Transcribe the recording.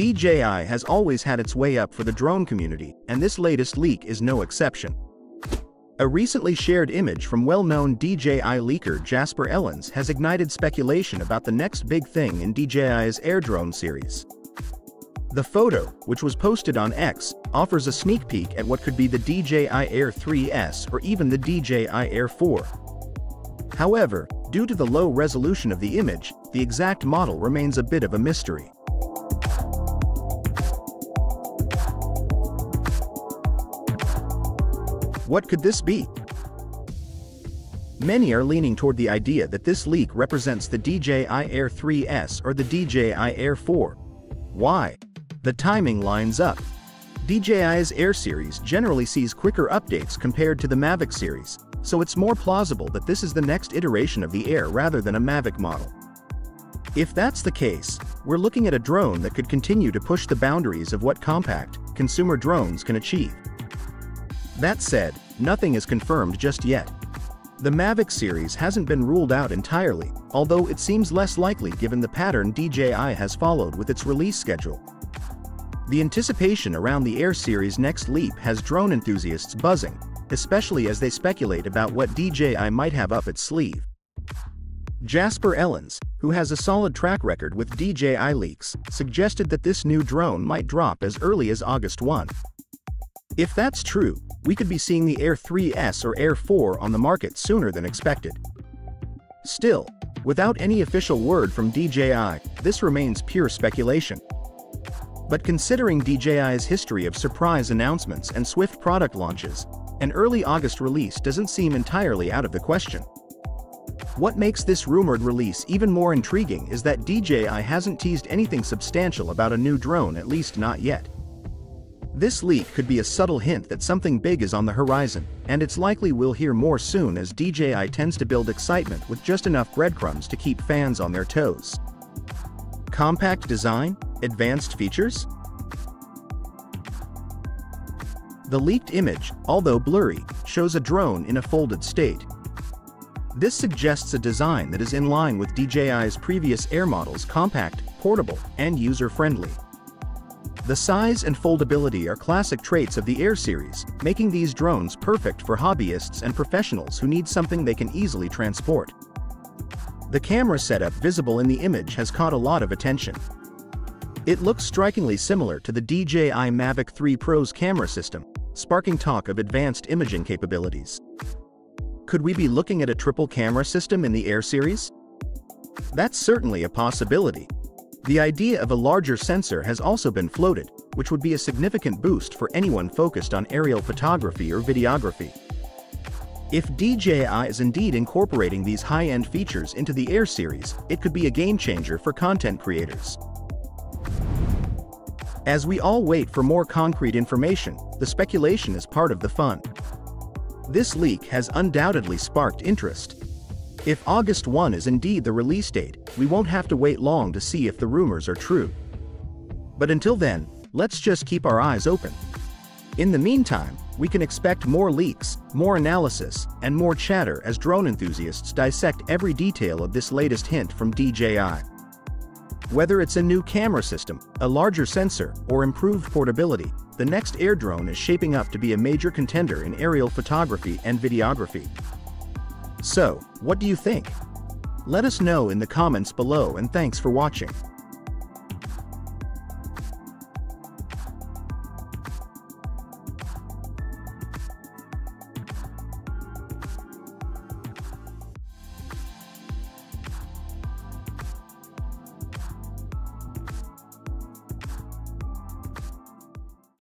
DJI has always had its way up for the drone community, and this latest leak is no exception. A recently shared image from well-known DJI leaker Jasper Ellens has ignited speculation about the next big thing in DJI's Air drone series. The photo, which was posted on X, offers a sneak peek at what could be the DJI Air 3S or even the DJI Air 4. However, due to the low resolution of the image, the exact model remains a bit of a mystery. What could this be? Many are leaning toward the idea that this leak represents the DJI Air 3S or the DJI Air 4. Why? The timing lines up. DJI's Air series generally sees quicker updates compared to the Mavic series, so it's more plausible that this is the next iteration of the Air rather than a Mavic model. If that's the case, we're looking at a drone that could continue to push the boundaries of what compact, consumer drones can achieve. That said, nothing is confirmed just yet. The Mavic series hasn't been ruled out entirely, although it seems less likely given the pattern DJI has followed with its release schedule. The anticipation around the Air series' next leap has drone enthusiasts buzzing, especially as they speculate about what DJI might have up its sleeve. Jasper Ellens, who has a solid track record with DJI leaks, suggested that this new drone might drop as early as August 1. If that's true, we could be seeing the Air 3S or Air 4 on the market sooner than expected. Still, without any official word from DJI, this remains pure speculation. But considering DJI's history of surprise announcements and swift product launches, an early August release doesn't seem entirely out of the question. What makes this rumored release even more intriguing is that DJI hasn't teased anything substantial about a new drone at least not yet. This leak could be a subtle hint that something big is on the horizon, and it's likely we'll hear more soon as DJI tends to build excitement with just enough breadcrumbs to keep fans on their toes. Compact design? Advanced features? The leaked image, although blurry, shows a drone in a folded state. This suggests a design that is in line with DJI's previous Air models compact, portable, and user-friendly. The size and foldability are classic traits of the Air series, making these drones perfect for hobbyists and professionals who need something they can easily transport. The camera setup visible in the image has caught a lot of attention. It looks strikingly similar to the DJI Mavic 3 Pro's camera system, sparking talk of advanced imaging capabilities. Could we be looking at a triple camera system in the Air series? That's certainly a possibility, the idea of a larger sensor has also been floated, which would be a significant boost for anyone focused on aerial photography or videography. If DJI is indeed incorporating these high-end features into the Air series, it could be a game-changer for content creators. As we all wait for more concrete information, the speculation is part of the fun. This leak has undoubtedly sparked interest, if August 1 is indeed the release date, we won't have to wait long to see if the rumors are true. But until then, let's just keep our eyes open. In the meantime, we can expect more leaks, more analysis, and more chatter as drone enthusiasts dissect every detail of this latest hint from DJI. Whether it's a new camera system, a larger sensor, or improved portability, the next air drone is shaping up to be a major contender in aerial photography and videography. So, what do you think? Let us know in the comments below and thanks for watching.